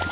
you